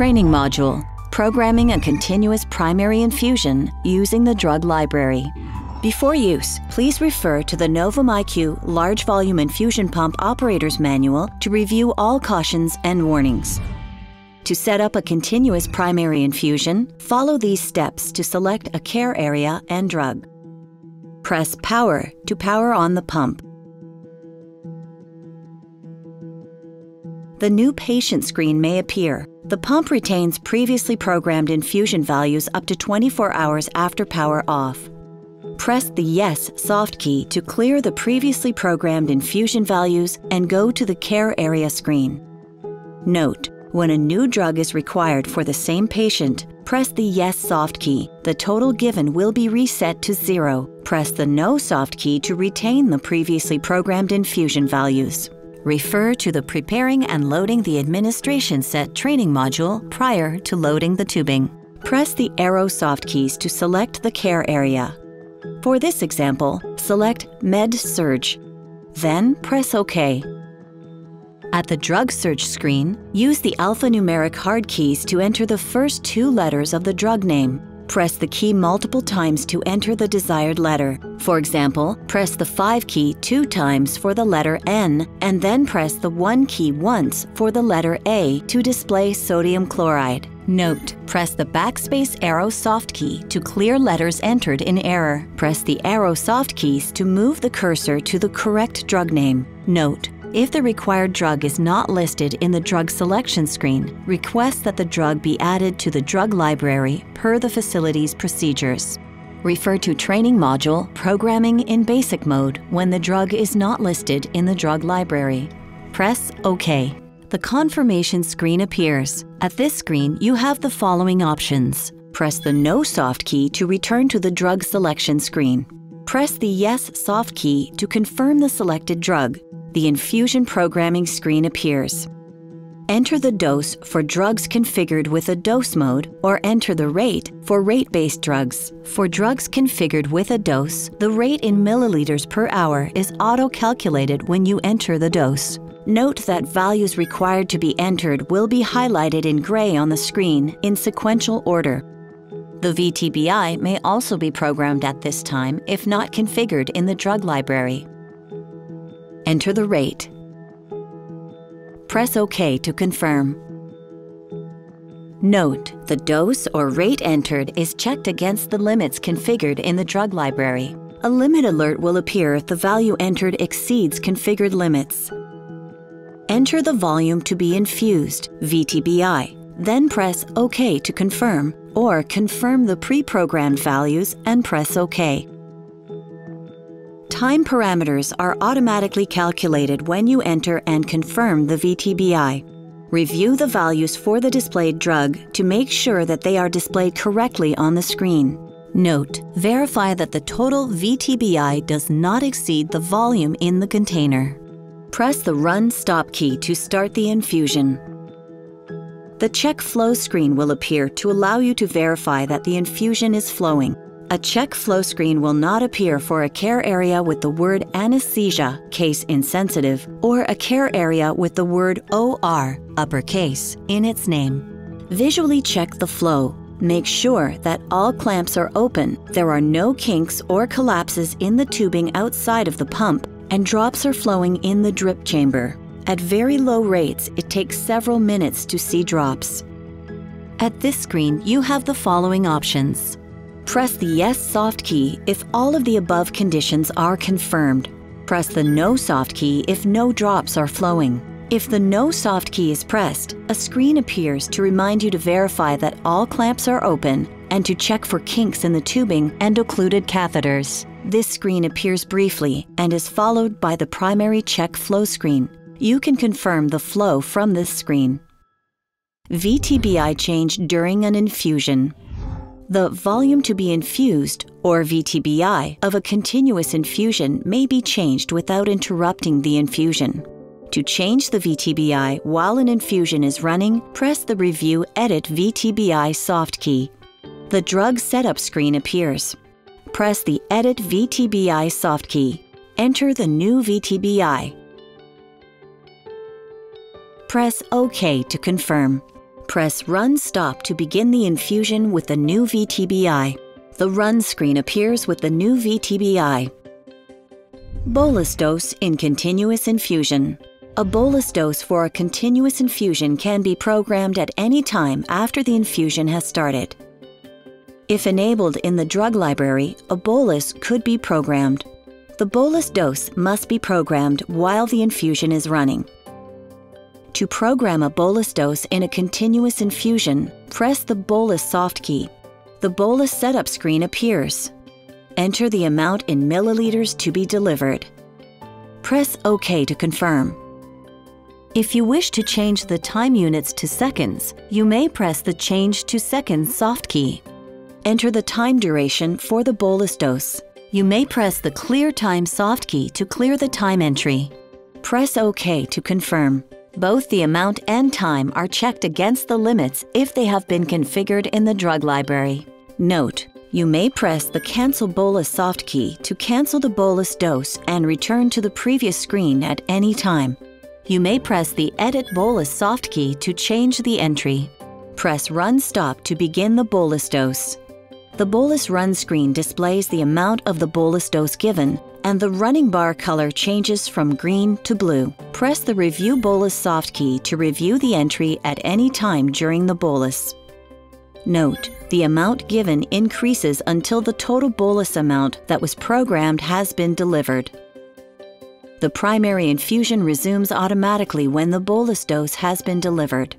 Training Module Programming a continuous primary infusion using the drug library. Before use, please refer to the Novum IQ Large Volume Infusion Pump Operator's Manual to review all cautions and warnings. To set up a continuous primary infusion, follow these steps to select a care area and drug. Press Power to power on the pump. The new patient screen may appear. The pump retains previously programmed infusion values up to 24 hours after power off press the Yes soft key to clear the previously programmed infusion values and go to the Care Area screen. Note, when a new drug is required for the same patient, press the Yes soft key. The total given will be reset to zero. Press the No soft key to retain the previously programmed infusion values. Refer to the Preparing and Loading the Administration Set training module prior to loading the tubing. Press the arrow soft keys to select the care area. For this example, select Med Surg, then press OK. At the drug search screen, use the alphanumeric hard keys to enter the first two letters of the drug name. Press the key multiple times to enter the desired letter. For example, press the 5 key two times for the letter N, and then press the 1 key once for the letter A to display sodium chloride. Note, press the backspace arrow soft key to clear letters entered in error. Press the arrow soft keys to move the cursor to the correct drug name. Note, if the required drug is not listed in the drug selection screen, request that the drug be added to the drug library per the facility's procedures. Refer to Training Module Programming in Basic Mode when the drug is not listed in the drug library. Press OK the confirmation screen appears. At this screen, you have the following options. Press the No soft key to return to the drug selection screen. Press the Yes soft key to confirm the selected drug. The infusion programming screen appears. Enter the dose for drugs configured with a dose mode or enter the rate for rate-based drugs. For drugs configured with a dose, the rate in milliliters per hour is auto-calculated when you enter the dose. Note that values required to be entered will be highlighted in gray on the screen in sequential order. The VTBI may also be programmed at this time if not configured in the drug library. Enter the rate. Press OK to confirm. Note, the dose or rate entered is checked against the limits configured in the drug library. A limit alert will appear if the value entered exceeds configured limits. Enter the volume to be infused, VTBI, then press OK to confirm, or confirm the pre-programmed values and press OK. Time parameters are automatically calculated when you enter and confirm the VTBI. Review the values for the displayed drug to make sure that they are displayed correctly on the screen. Note, verify that the total VTBI does not exceed the volume in the container. Press the Run Stop key to start the infusion. The check flow screen will appear to allow you to verify that the infusion is flowing. A check flow screen will not appear for a care area with the word anesthesia, case insensitive, or a care area with the word OR, uppercase, in its name. Visually check the flow. Make sure that all clamps are open, there are no kinks or collapses in the tubing outside of the pump, and drops are flowing in the drip chamber. At very low rates, it takes several minutes to see drops. At this screen, you have the following options. Press the Yes soft key if all of the above conditions are confirmed. Press the No soft key if no drops are flowing. If the No soft key is pressed, a screen appears to remind you to verify that all clamps are open and to check for kinks in the tubing and occluded catheters. This screen appears briefly and is followed by the primary check flow screen. You can confirm the flow from this screen. VTBI change during an infusion. The volume to be infused, or VTBI, of a continuous infusion may be changed without interrupting the infusion. To change the VTBI while an infusion is running, press the Review Edit VTBI soft key. The drug setup screen appears press the Edit VTBI soft key. Enter the new VTBI. Press OK to confirm. Press Run Stop to begin the infusion with the new VTBI. The Run screen appears with the new VTBI. Bolus dose in continuous infusion. A bolus dose for a continuous infusion can be programmed at any time after the infusion has started. If enabled in the drug library, a bolus could be programmed. The bolus dose must be programmed while the infusion is running. To program a bolus dose in a continuous infusion, press the bolus soft key. The bolus setup screen appears. Enter the amount in milliliters to be delivered. Press OK to confirm. If you wish to change the time units to seconds, you may press the Change to Seconds soft key. Enter the time duration for the bolus dose. You may press the Clear Time soft key to clear the time entry. Press OK to confirm. Both the amount and time are checked against the limits if they have been configured in the drug library. Note, you may press the Cancel Bolus soft key to cancel the bolus dose and return to the previous screen at any time. You may press the Edit Bolus soft key to change the entry. Press Run Stop to begin the bolus dose. The bolus run screen displays the amount of the bolus dose given, and the running bar color changes from green to blue. Press the Review Bolus soft key to review the entry at any time during the bolus. Note, the amount given increases until the total bolus amount that was programmed has been delivered. The primary infusion resumes automatically when the bolus dose has been delivered.